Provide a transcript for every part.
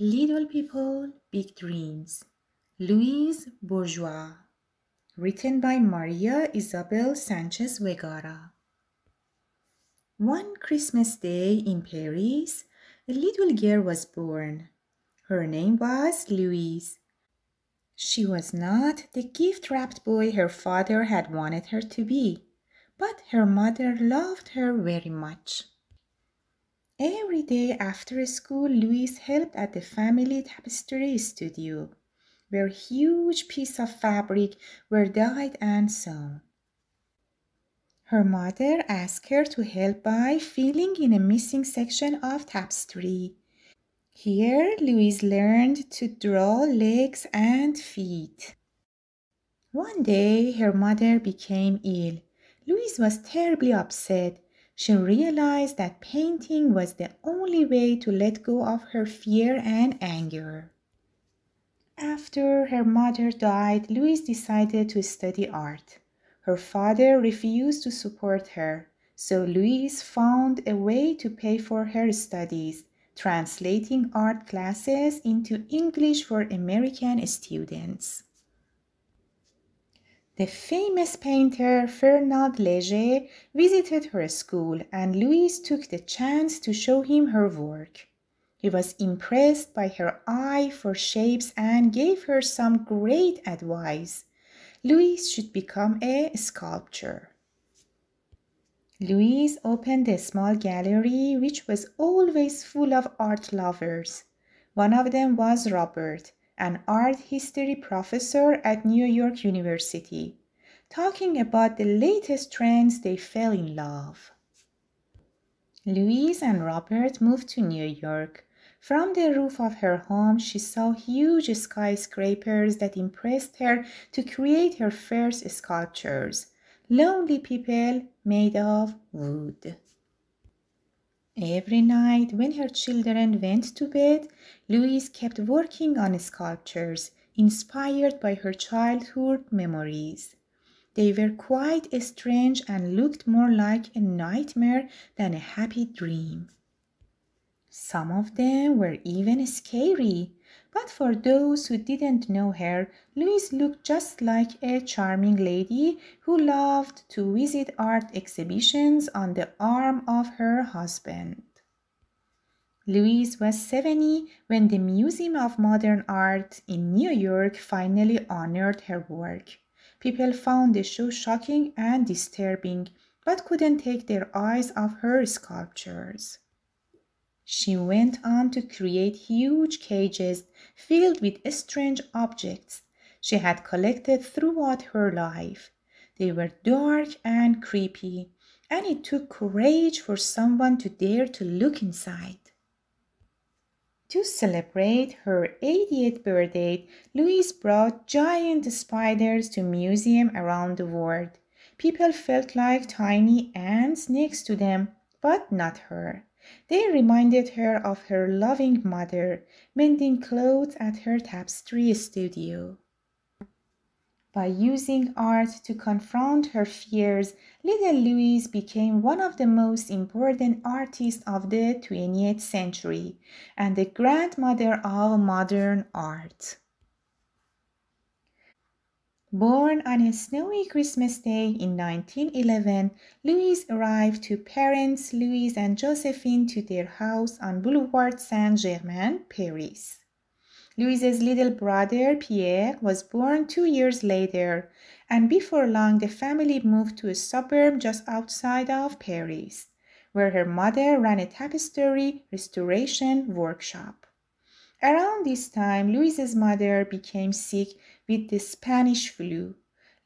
Little People, Big Dreams, Louise Bourgeois, written by Maria Isabel Sanchez Vergara. One Christmas day in Paris, a little girl was born. Her name was Louise. She was not the gift wrapped boy her father had wanted her to be, but her mother loved her very much. Every day after school, Louise helped at the family tapestry studio, where huge pieces of fabric were dyed and sewn. Her mother asked her to help by filling in a missing section of tapestry. Here, Louise learned to draw legs and feet. One day, her mother became ill. Louise was terribly upset she realized that painting was the only way to let go of her fear and anger. After her mother died, Louise decided to study art. Her father refused to support her, so Louise found a way to pay for her studies, translating art classes into English for American students. The famous painter Fernand Léger visited her school and Louise took the chance to show him her work. He was impressed by her eye for shapes and gave her some great advice. Louise should become a sculptor. Louise opened a small gallery which was always full of art lovers. One of them was Robert, an art history professor at New York University. Talking about the latest trends, they fell in love. Louise and Robert moved to New York. From the roof of her home, she saw huge skyscrapers that impressed her to create her first sculptures lonely people made of wood. Every night when her children went to bed, Louise kept working on sculptures inspired by her childhood memories. They were quite strange and looked more like a nightmare than a happy dream. Some of them were even scary, but for those who didn't know her, Louise looked just like a charming lady who loved to visit art exhibitions on the arm of her husband. Louise was 70 when the Museum of Modern Art in New York finally honored her work. People found the show shocking and disturbing, but couldn't take their eyes off her sculptures. She went on to create huge cages filled with strange objects she had collected throughout her life. They were dark and creepy, and it took courage for someone to dare to look inside. To celebrate her 80th birthday, Louise brought giant spiders to museums around the world. People felt like tiny ants next to them, but not her. They reminded her of her loving mother, mending clothes at her tapestry studio. By using art to confront her fears, little Louise became one of the most important artists of the 20th century and the grandmother of modern art. Born on a snowy Christmas day in 1911, Louise arrived to parents Louise and Josephine to their house on Boulevard Saint-Germain, Paris. Louise's little brother Pierre was born two years later, and before long the family moved to a suburb just outside of Paris, where her mother ran a tapestry restoration workshop. Around this time, Louise's mother became sick with the Spanish flu.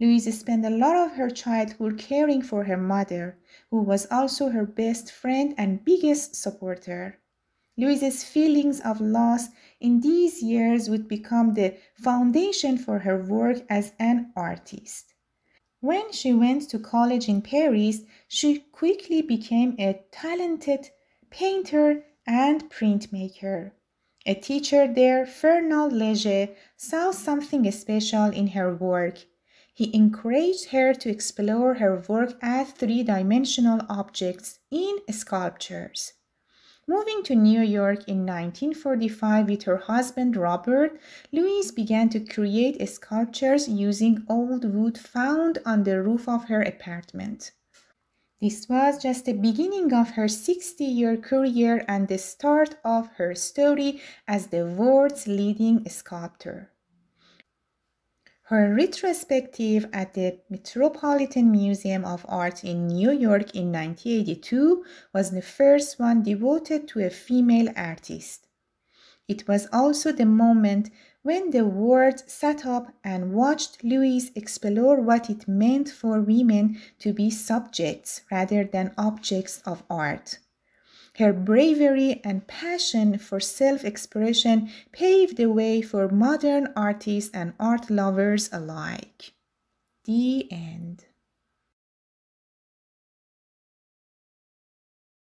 Louise spent a lot of her childhood caring for her mother, who was also her best friend and biggest supporter. Louise's feelings of loss in these years would become the foundation for her work as an artist. When she went to college in Paris, she quickly became a talented painter and printmaker. A teacher there, Fernand Léger, saw something special in her work. He encouraged her to explore her work as three dimensional objects in sculptures. Moving to New York in 1945 with her husband Robert, Louise began to create sculptures using old wood found on the roof of her apartment. This was just the beginning of her 60 year career and the start of her story as the world's leading sculptor. Her retrospective at the Metropolitan Museum of Art in New York in 1982 was the first one devoted to a female artist. It was also the moment when the world sat up and watched Louise explore what it meant for women to be subjects rather than objects of art. Her bravery and passion for self expression paved the way for modern artists and art lovers alike. The end.